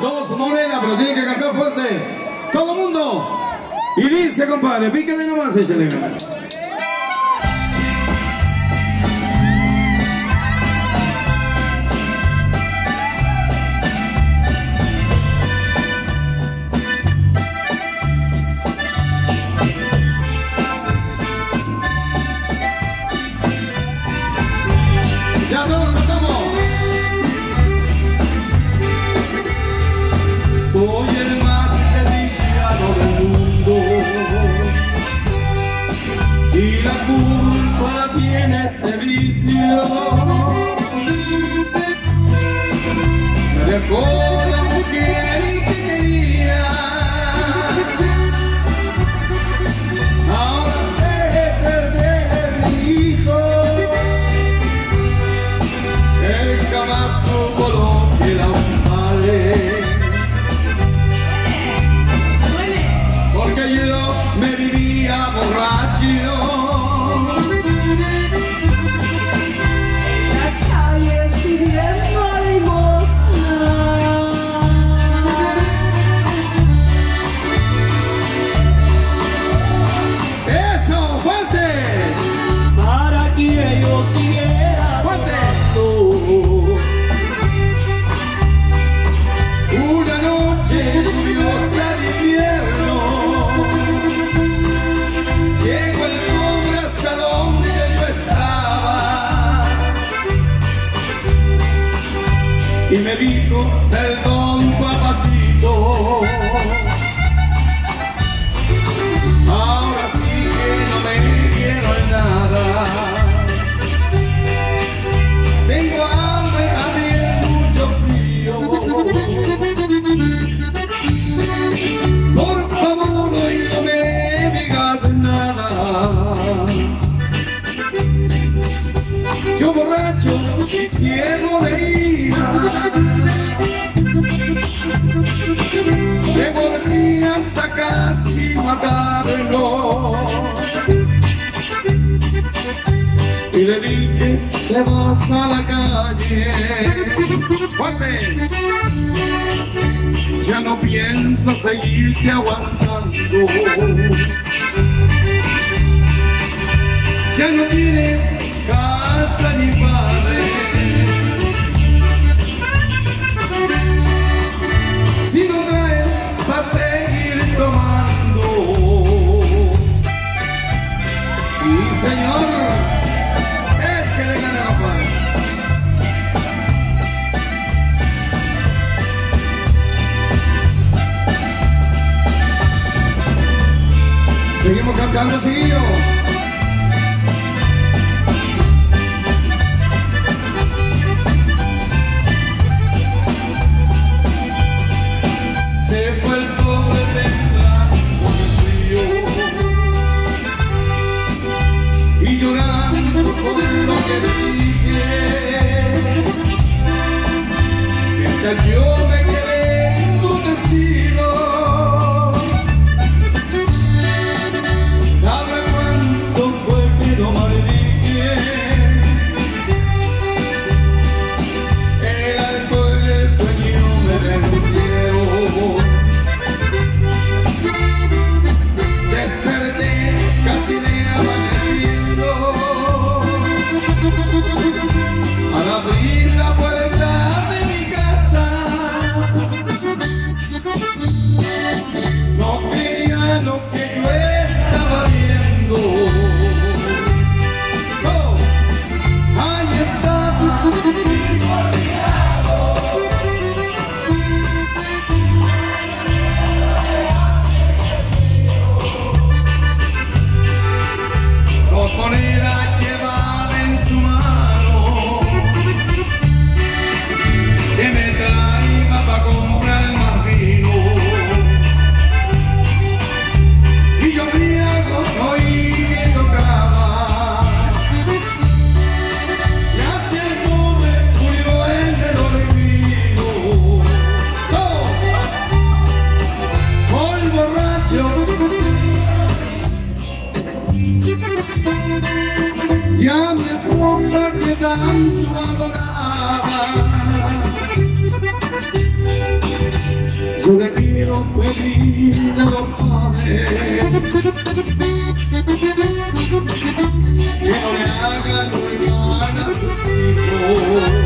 dos morenas, pero tiene que cantar fuerte. Todo el mundo. Y dice, compadre, pícale nomás, échale. dijo del. matarlo y le dije te vas a la calle ¡Fuerte! ya no pienso seguirte aguantando. Ya no tienes casa ni padre. Si no traes hacer Se fue el pobre y llorando por lo que dije. Mientras yo me Ya mi esposa que tanto adoraba Yo le quiero pedir a los padres Que no le hagan mal a sus hijos